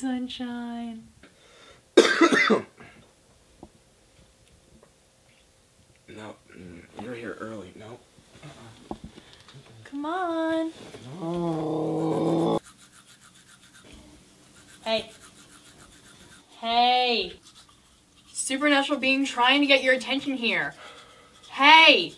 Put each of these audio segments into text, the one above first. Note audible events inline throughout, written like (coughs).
sunshine. (coughs) No, mm, you're here early. No. Come on. No. Hey. Hey. Supernatural being trying to get your attention here. Hey.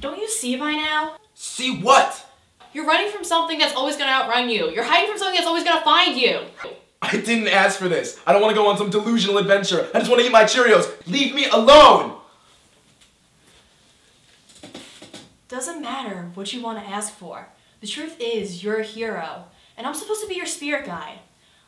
Don't you see by now? See what? You're running from something that's always gonna outrun you. You're hiding from something that's always gonna find you. I didn't ask for this. I don't want to go on some delusional adventure. I just want to eat my Cheerios. Leave me alone. Doesn't matter what you want to ask for. The truth is, you're a hero, and I'm supposed to be your spirit guide.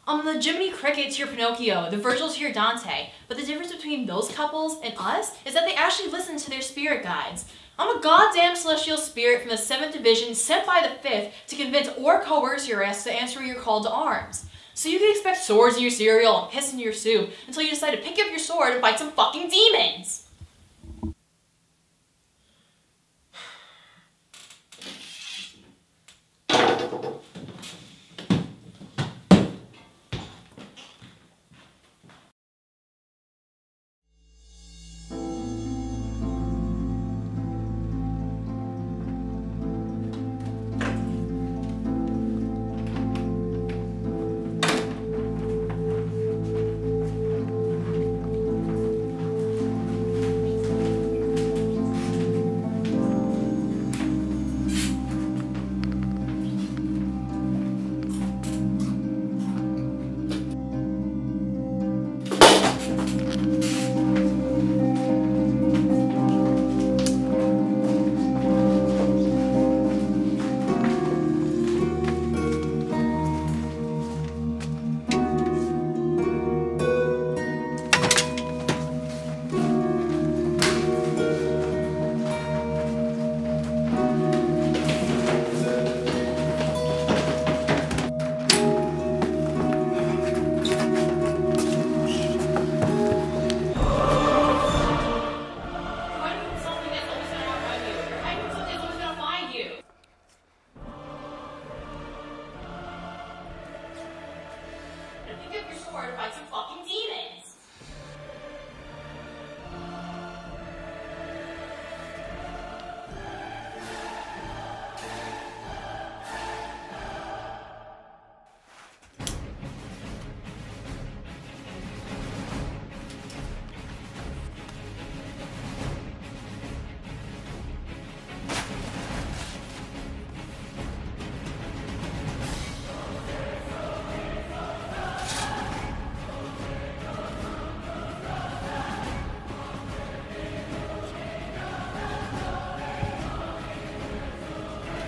I'm the Jiminy Cricket to your Pinocchio, the Virgil to your Dante, but the difference between those couples and us is that they actually listen to their spirit guides. I'm a goddamn celestial spirit from the 7th division sent by the 5th to convince or coerce your ass to answer your call to arms. So you can expect swords in your cereal and piss in your soup until you decide to pick up your sword and fight some fucking demons! Pick up your sword and fight some fucking demons.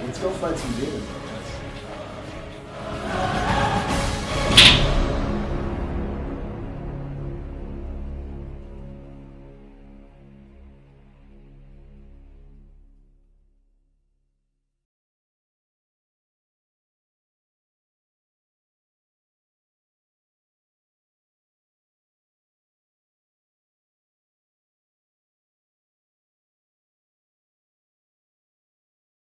Let's go fight some demons.